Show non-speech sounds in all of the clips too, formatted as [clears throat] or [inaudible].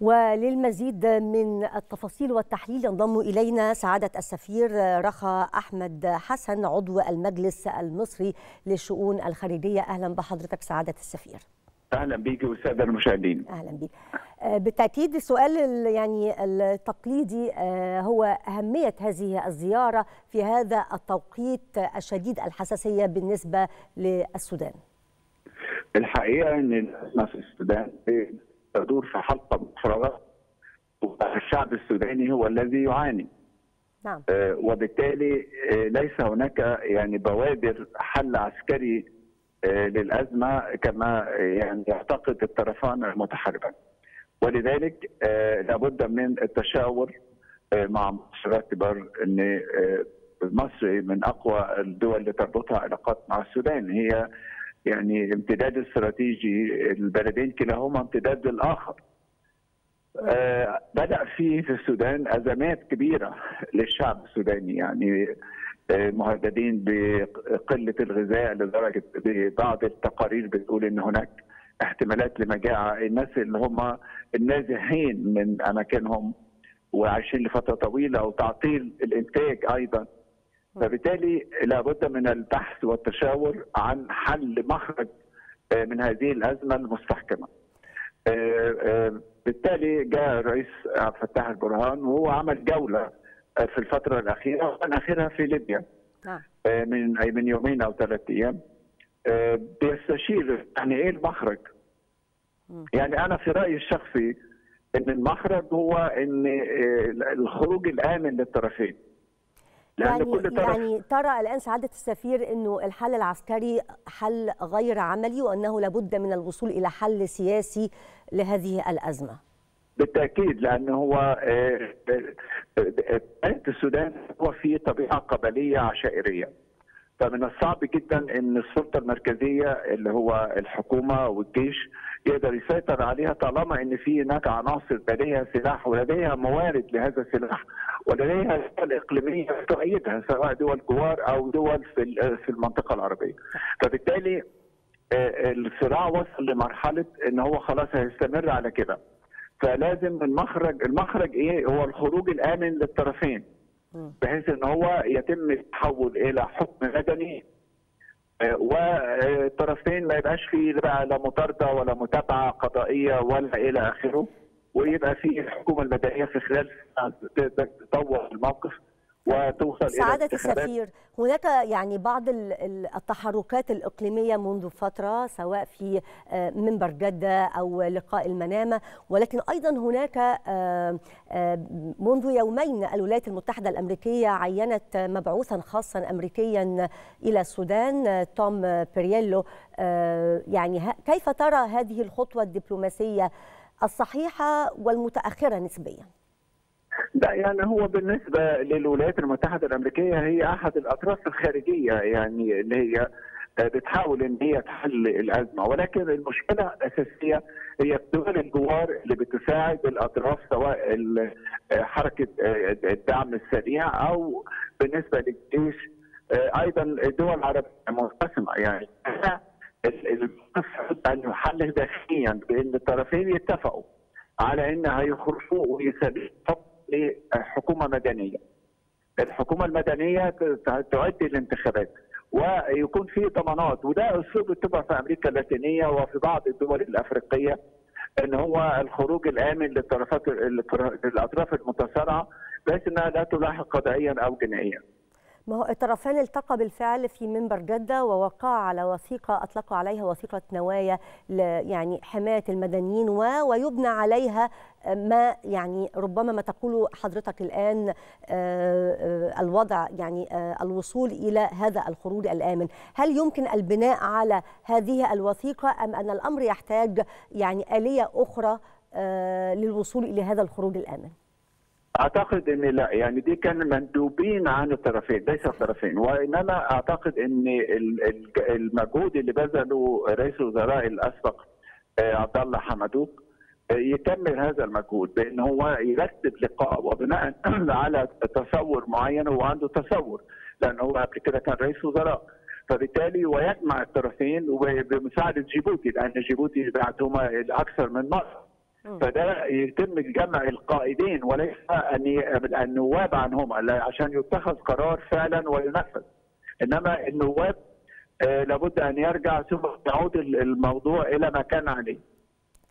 وللمزيد من التفاصيل والتحليل ينضم إلينا سعادة السفير رخا أحمد حسن عضو المجلس المصري للشؤون الخارجية. أهلا بحضرتك سعادة السفير. أهلا بيك والساده المشاهدين. أهلا بيك. بالتأكيد السؤال يعني التقليدي هو أهمية هذه الزيارة في هذا التوقيت الشديد الحساسية بالنسبة للسودان. الحقيقة إن في السودان تدور في حلقة مفرغه والشعب السوداني هو الذي يعاني. نعم. وبالتالي ليس هناك يعني بوادر حل عسكري للأزمة كما يعني يعتقد الطرفان المتحاربان ولذلك لابد من التشاور مع مصر باعتبار إن مصر من أقوى الدول اللي تربطها علاقات مع السودان. هي يعني امتداد استراتيجي البلدين كلاهما امتداد للآخر. بدأ في في السودان أزمات كبيرة للشعب السوداني يعني مهددين بقلة الغذاء لدرجة بعض التقارير بتقول إن هناك احتمالات لمجاعة. الناس اللي هم النازحين من أماكنهم وعايشين لفترة طويلة أو تعطيل الإنتاج أيضا فبالتالي لابد من البحث والتشاور عن حل مخرج من هذه الأزمة المستحكمة. بالتالي جاء الرئيس عبد الفتاح البرهان وهو عمل جولة في الفترة الأخيرة وكان آخرها في ليبيا. من أي من يومين أو ثلاث أيام. بيستشير يعني إيه المخرج؟ يعني أنا في رأيي الشخصي إن المخرج هو إن الخروج الآمن للطرفين. لأن يعني كل طرف يعني ترى الآن سعادة السفير أنه الحل العسكري حل غير عملي وأنه لابد من الوصول إلى حل سياسي لهذه الأزمة. بالتأكيد لأن هو السودان هو في طبيعة قبلية عشائرية. فمن الصعب جدا إن السلطة المركزية اللي هو الحكومة والجيش يقدر يسيطر عليها طالما إن في هناك عناصر لديها سلاح ولديها موارد لهذا السلاح ولديها دول إقليمية تؤيدها سواء دول جوار أو دول في في المنطقة العربية. فبالتالي الصراع وصل لمرحلة إن هو خلاص هيستمر على كده. فلازم المخرج المخرج إيه؟ هو الخروج الآمن للطرفين. بحيث إن هو يتم التحول إلى حكم مدني والطرفين ما يبقاش فيه بقى لا مطاردة ولا متابعة قضائية ولا إلى آخره ويبقى في الحكومة المدنية في خلال تطور الموقف. وتوصل سعادة إلى السفير. هناك يعني بعض التحركات الإقليمية منذ فترة سواء في منبر جدة أو لقاء المنامة. ولكن أيضا هناك منذ يومين الولايات المتحدة الأمريكية عينت مبعوثا خاصا أمريكيا إلى السودان. توم بيرييلو يعني كيف ترى هذه الخطوة الدبلوماسية الصحيحة والمتأخرة نسبياً؟ لا يعني هو بالنسبة للولايات المتحدة الأمريكية هي أحد الأطراف الخارجية يعني اللي هي بتحاول إن هي تحل الأزمة. ولكن المشكلة الأساسية هي الدول الجوار اللي بتساعد الأطراف سواء حركة الدعم السريع أو بالنسبة للجيش أيضا الدول العربية منقسمة. يعني أن يحل داخليا بأن الطرفين يتفقوا على ان هيخرجوا ويسلموا لحكومة مدنية. الحكومة المدنية تؤدي الانتخابات ويكون في ضمانات وده أسلوب اتبع في أمريكا اللاتينية وفي بعض الدول الأفريقية إن هو الخروج الآمن للطرفات للأطراف المتصارعه بحيث إنها لا تلاحق قضائيا أو جنائيا. ما هو الطرفان التقى بالفعل في منبر جدة ووقع على وثيقة أطلقوا عليها وثيقة نوايا يعني حماية المدنيين ويبنى عليها ما يعني ربما ما تقوله حضرتك الآن الوضع يعني الوصول إلى هذا الخروج الآمن هل يمكن البناء على هذه الوثيقة أم أن الأمر يحتاج يعني آلية أخرى للوصول إلى هذا الخروج الآمن؟ أعتقد ان لا يعني دي كان مندوبين عن الطرفين ليس الطرفين. وإنما أعتقد ان المجهود اللي بذله رئيس الوزراء الأسبق عبد الله حمدوك يكمل هذا المجهود بان هو يرتب لقاء وبناء [clears throat] على تصور معين هو عنده تصور لأن هو قبل كده كان رئيس وزراء. فبالتالي ويجمع الطرفين وبمساعدة جيبوتي لأن جيبوتي بعتهما أكثر من مرة. فده يتم جمع القائدين وليس أن النواب عنهم عشان يتخذ قرار فعلا وينفذ. إنما النواب لابد أن يرجع ثم يعود الموضوع إلى ما كان عليه.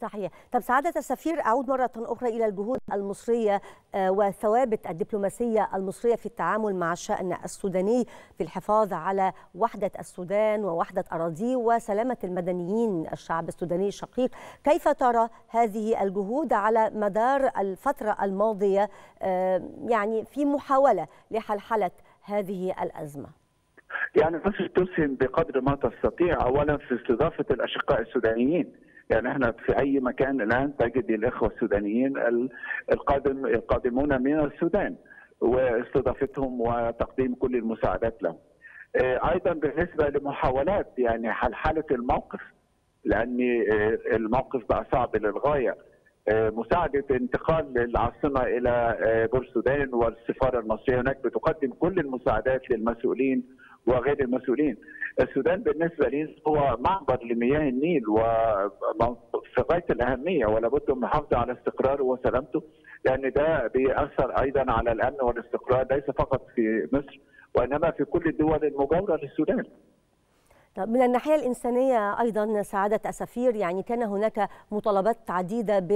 صحيح. طب سعادة السفير أعود مرة أخرى إلى الجهود المصرية وثوابت الدبلوماسية المصرية في التعامل مع الشأن السوداني في الحفاظ على وحدة السودان ووحدة أراضيه وسلامة المدنيين الشعب السوداني الشقيق. كيف ترى هذه الجهود على مدار الفترة الماضية؟ يعني في محاولة لحلحلة هذه الأزمة. يعني مصر تسهم بقدر ما تستطيع أولا في استضافة الأشقاء السودانيين. يعني إحنا في أي مكان الآن تجد الإخوة السودانيين القادم القادمون من السودان واستضافتهم وتقديم كل المساعدات لهم. أيضا بالنسبة لمحاولات يعني حلحله الموقف لأن الموقف بقى صعب للغاية مساعدة انتقال العاصمة إلى بورسودان والسفارة المصرية هناك بتقدم كل المساعدات للمسؤولين وغير المسؤولين. السودان بالنسبة لي هو معبر لمياه النيل وفي غايه الأهمية ولا بد من المحافظه على استقراره وسلامته لأن ده بيأثر أيضا على الأمن والاستقرار ليس فقط في مصر وإنما في كل الدول المجاورة للسودان. من الناحية الإنسانية أيضا سعادة السفير يعني كان هناك مطالبات عديدة ب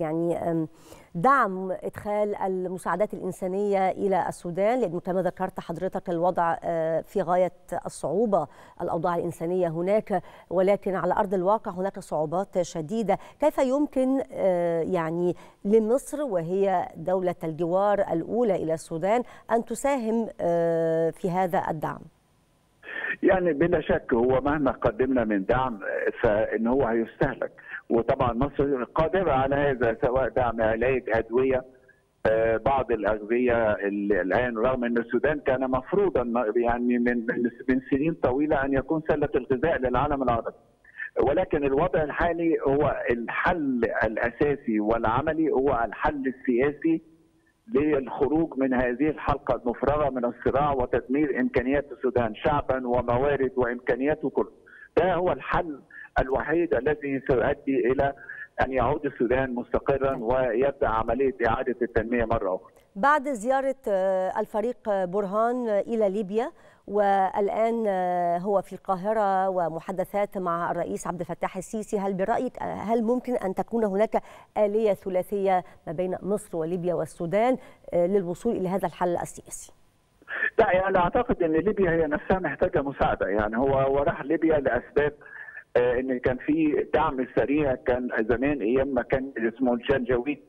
يعني دعم إدخال المساعدات الإنسانية إلى السودان. لأنه كما ذكرت حضرتك الوضع في غاية الصعوبة الأوضاع الإنسانية هناك. ولكن على أرض الواقع هناك صعوبات شديدة. كيف يمكن يعني لمصر وهي دولة الجوار الأولى إلى السودان أن تساهم في هذا الدعم؟ يعني بلا شك هو مهما قدمنا من دعم فان هو هيستهلك. وطبعا مصر قادرة على هذا سواء دعم علاج أدوية بعض الأغذية الآن رغم إن السودان كان مفروضا يعني من من سنين طويلة أن يكون سلة الغذاء للعالم العربي. ولكن الوضع الحالي هو الحل الأساسي والعملي هو الحل السياسي للخروج من هذه الحلقة المفرغة من الصراع وتدمير إمكانيات السودان شعبا وموارد وامكانياته كله. ده هو الحل الوحيد الذي سيؤدي إلى أن يعود السودان مستقرا ويبدأ عملية إعادة التنمية مرة أخرى. بعد زيارة الفريق برهان إلى ليبيا والآن هو في القاهرة ومحادثات مع الرئيس عبد الفتاح السيسي. هل برأيك هل ممكن أن تكون هناك آلية ثلاثية ما بين مصر وليبيا والسودان للوصول إلى هذا الحل السياسي؟ لا يعني أعتقد إن ليبيا هي نفسها محتاجة مساعدة. يعني هو هو راح ليبيا لأسباب إن كان في دعم سريع. كان زمان أيام ما كان اسمه الجنجويد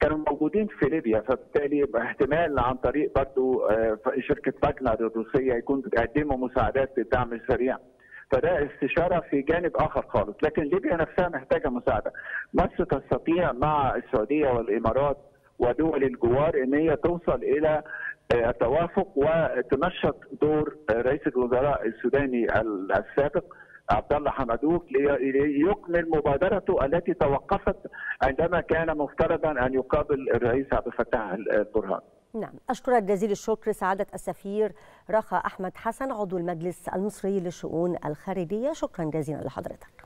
كانوا موجودين في ليبيا فبالتالي احتمال عن طريق برضه شركة باجنر الروسية يكون بيقدموا مساعدات للدعم السريع. فده استشارة في جانب آخر خالص لكن ليبيا نفسها محتاجة مساعدة. مصر تستطيع مع السعودية والإمارات ودول الجوار إن هي توصل إلى توافق وتنشط دور رئيس الوزراء السوداني السابق عبد الله حمدوك ليكمل مبادرته التي توقفت عندما كان مفترضا أن يقابل الرئيس عبد الفتاح البرهان. نعم. أشكرك جزيل الشكر سعادة السفير رخا أحمد حسن عضو المجلس المصري للشؤون الخارجية. شكرا جزيلا لحضرتك.